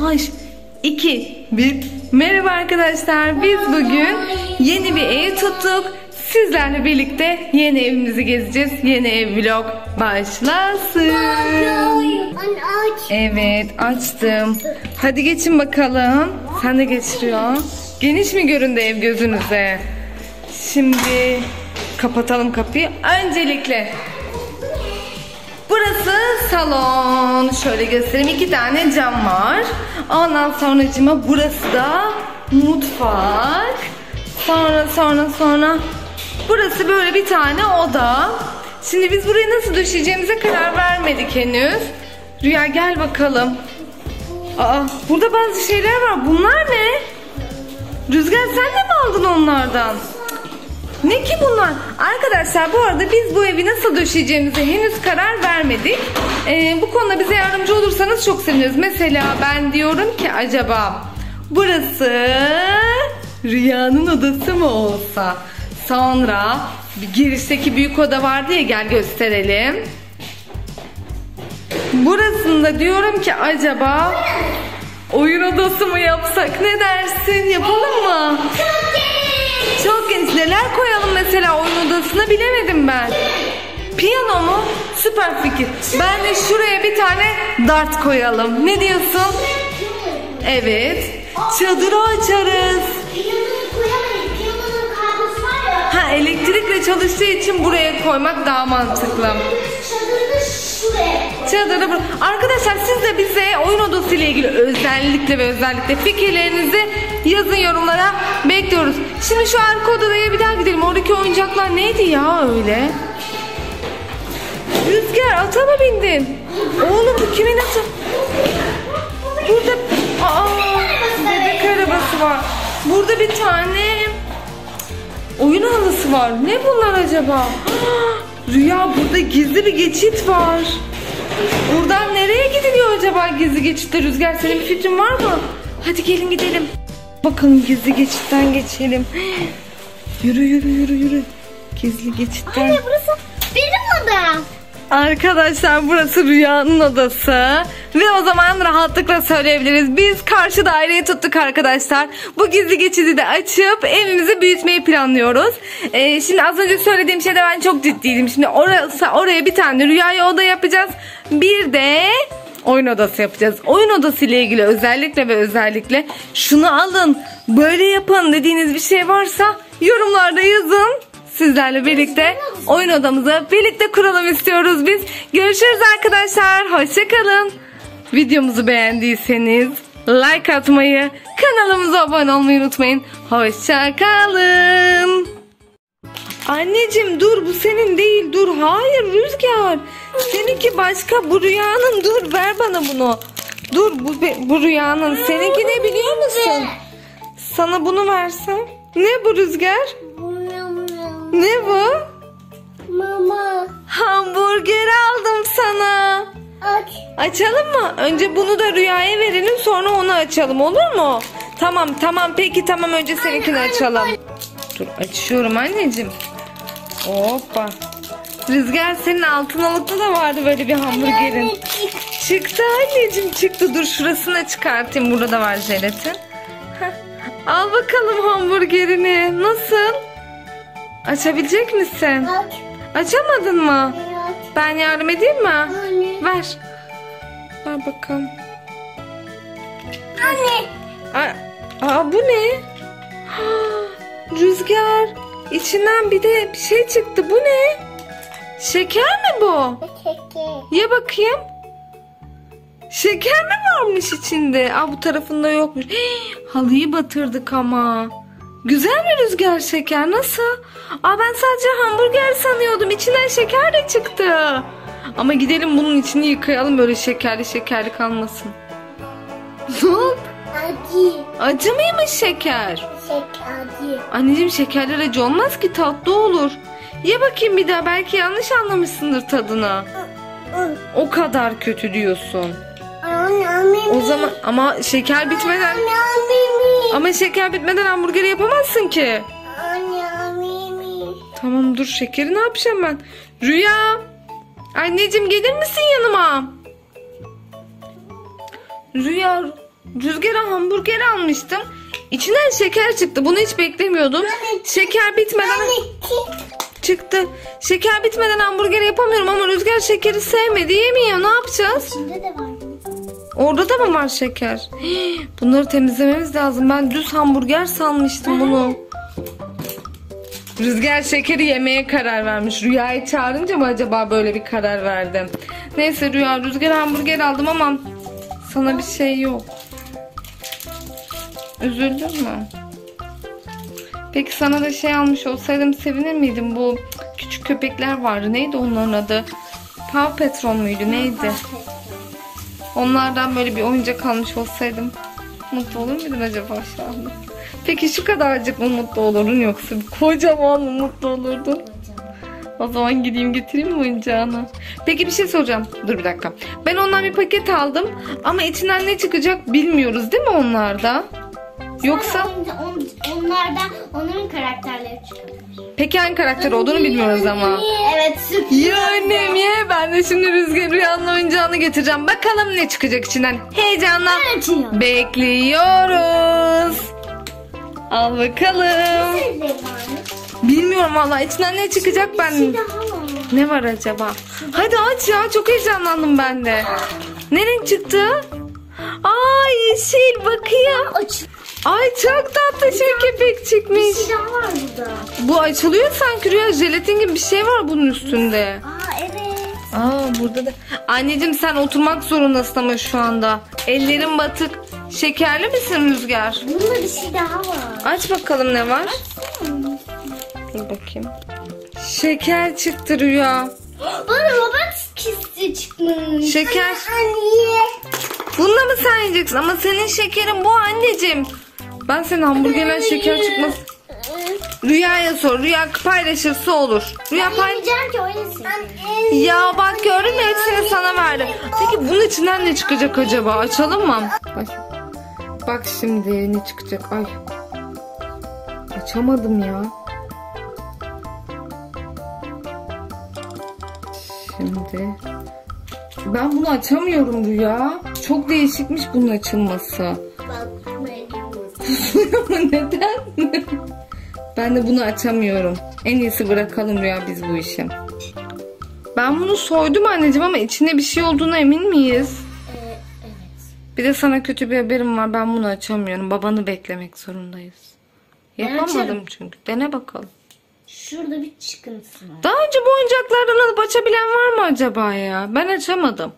Taş, 2, 1. Merhaba arkadaşlar. Biz bugün yeni bir ev tuttuk. Sizlerle birlikte yeni evimizi gezeceğiz. Yeni ev vlog başlasın. Evet açtım. Hadi geçin bakalım. Sen de geçiriyor. Geniş mi göründü ev gözünüze? Şimdi kapatalım kapıyı. Öncelikle Burası salon. Şöyle göstereyim. iki tane cam var. Ondan sonra burası da mutfak. Sonra sonra sonra burası böyle bir tane oda. Şimdi biz burayı nasıl döşeyeceğimize karar vermedik henüz. Rüya gel bakalım. Aa, burada bazı şeyler var. Bunlar ne? Rüzgar sen de mi aldın onlardan? Ne ki bunlar? Arkadaşlar bu arada biz bu evi nasıl döşeyeceğimize henüz karar vermedik. Ee, bu konuda bize yardımcı olursanız çok seviniriz. Mesela ben diyorum ki acaba burası Rüya'nın odası mı olsa? Sonra girişteki büyük oda vardı ya gel gösterelim. Burasında diyorum ki acaba oyun odası mı yapsak ne dersin yapalım mı? Geniş. Çok geniş. Neler koyalım mesela oyun odasına bilemedim ben. Piyano mu? Süper fikir. Ben de şuraya bir tane dart koyalım. Ne diyorsun? Evet. Çadırı açarız. Piyanoyu koyamayız. Piyanonun kablosu var ya. Ha elektrikle çalıştığı için buraya koymak daha mantıklı. Çadırını şuraya. Çadırı bur- Arkadaşlar ile ilgili özellikle ve özellikle fikirlerinizi yazın yorumlara bekliyoruz. Şimdi şu arka odaya bir daha gidelim. Oradaki oyuncaklar neydi ya öyle? Rüzgar ata mı bindin? Oğlum bu kimin atı? Burada aa, bebek arabası var. Burada bir tane oyun halısı var. Ne bunlar acaba? Rüya burada gizli bir geçit var. Buradan nereye acaba gizli geçitte Rüzgar senin bir fikrin var mı? Hadi gelin gidelim. Bakalım gizli geçitten geçelim. Yürü yürü yürü yürü. Gizli geçitten. Anne burası benim odam. Arkadaşlar burası Rüya'nın odası. Ve o zaman rahatlıkla söyleyebiliriz. Biz karşı daireyi tuttuk arkadaşlar. Bu gizli geçidi de açıp evimizi büyütmeyi planlıyoruz. Ee, şimdi az önce söylediğim şeyde ben çok ciddiydim. Şimdi orası, oraya bir tane Rüya'ya oda yapacağız. Bir de oyun odası yapacağız. Oyun odası ile ilgili özellikle ve özellikle şunu alın, böyle yapın dediğiniz bir şey varsa yorumlarda yazın. Sizlerle birlikte oyun odamızı birlikte kuralım istiyoruz biz. Görüşürüz arkadaşlar. Hoşçakalın. Videomuzu beğendiyseniz like atmayı, kanalımıza abone olmayı unutmayın. Hoşçakalın. Anneciğim dur bu senin değil dur. Hayır Rüzgar. Seninki başka bu rüyanın dur ver bana bunu. Dur bu, bu rüyanın. Seninki ne biliyor musun? Sana bunu versem. Ne bu Rüzgar? Ne bu? Mama Hamburger aldım sana. aç. Açalım mı? Önce bunu da Rüya'ya verelim sonra onu açalım olur mu? Tamam tamam peki tamam önce seninkini açalım. Dur açıyorum anneciğim. Hoppa. Rüzgar senin altın alıkta da vardı böyle bir hamburgerin. Çıktı anneciğim çıktı. Dur şurasına çıkartayım. Burada da var jelatin. Heh. Al bakalım hamburgerini. Nasıl? Açabilecek misin? Aç. Açamadın mı? Aç. Ben yardım edeyim mi? Anne. Ver. Ver bakalım. Anne. Aa, aa, bu ne? Ha, rüzgar. İçinden bir de bir şey çıktı. Bu ne? Şeker mi bu? Çekil. Ye bakayım. Şeker mi varmış içinde? Aa bu tarafında yokmuş. Hii, halıyı batırdık ama. Güzel mi rüzgar şeker? Nasıl? Aa ben sadece hamburger sanıyordum. İçinden şeker de çıktı. Ama gidelim bunun içini yıkayalım böyle şekerli şekerli kalmasın. Acı. Acı mıymış şeker? Çek acı. Anneciğim şekerler acı olmaz ki tatlı olur. Ye bakayım bir daha belki yanlış anlamışsındır tadını. O kadar kötü diyorsun. O zaman ama şeker bitmeden ama şeker bitmeden hamburgeri yapamazsın ki. Tamam dur şekeri ne yapacağım ben? Rüya. Anneciğim gelir misin yanıma? Rüya Rüzgar'a hamburger almıştım. İçinden şeker çıktı. Bunu hiç beklemiyordum. Şeker bitmeden çıktı. Şeker bitmeden hamburger yapamıyorum ama Rüzgar şekeri sevmedi. Yemiyor. Ne yapacağız? İçinde de var. Orada da mı var şeker? Bunları temizlememiz lazım. Ben düz hamburger sanmıştım bunu. Rüzgar şekeri yemeye karar vermiş. Rüyayı çağırınca mı acaba böyle bir karar verdim? Neyse Rüya Rüzgar hamburger aldım ama sana bir şey yok. Üzüldün mü? Peki sana da şey almış olsaydım sevinir miydin? Bu küçük köpekler vardı. Neydi onların adı? Paw Patrol muydu? Neydi? Onlardan böyle bir oyuncak almış olsaydım mutlu olur muydun acaba şu anda? Peki şu kadarcık mı mutlu olurdun yoksa kocaman mı mutlu olurdun? O zaman gideyim getireyim mi oyuncağını? Peki bir şey soracağım. Dur bir dakika. Ben ondan bir paket aldım ama içinden ne çıkacak bilmiyoruz değil mi onlarda? Yoksa On- on- onlardan onların karakterleri çıkabilir. peki hangi karakter olduğunu bilmiyoruz ama. Evet sürpriz. Ya annem ye ben de şimdi Rüzgar Rüya'nın oyuncağını getireceğim. Bakalım ne çıkacak içinden. Heyecanla bekliyoruz. Al bakalım. Var. Bilmiyorum valla içinden ne çıkacak ben. şey. Ne var acaba? Hadi aç ya çok heyecanlandım ben de. Ne renk çıktı? Aa yeşil bakayım. Aç. Ay çok tatlı şey köpek Bir çıkmış. şey daha var burada. Bu açılıyor sanki Rüya jelatin gibi bir şey var bunun üstünde. Aa evet. Aa burada da. Anneciğim sen oturmak zorundasın ama şu anda. Ellerin batık. Şekerli misin Rüzgar? Bunda bir şey daha var. Aç bakalım ne var. Dur bakayım. Şeker çıktı Rüya. Bana robot kisti çıkmış. Şeker. Anne. Bununla mı sen yiyeceksin? Ama senin şekerin bu anneciğim. Ben senin hamburgerden şeker çıkmaz. Rüyaya sor. Rüya paylaşırsa olur. Rüya pay... Yemeyeceğim ki öylesin. Ya bak gördün mü hepsini sana verdim. Peki bunun içinden ne çıkacak acaba? Açalım mı? Bak, bak şimdi ne çıkacak. Ay. Açamadım ya. Şimdi. Ben bunu açamıyorum Rüya. Çok değişikmiş bunun açılması. Ama neden? ben de bunu açamıyorum. En iyisi bırakalım Rüya biz bu işi. Ben bunu soydum anneciğim ama içinde bir şey olduğuna emin miyiz? evet. Bir de sana kötü bir haberim var. Ben bunu açamıyorum. Babanı beklemek zorundayız. Ben Yapamadım açarım. çünkü. Dene bakalım. Şurada bir çıkıntısı var. Daha önce bu oyuncaklardan alıp açabilen var mı acaba ya? Ben açamadım.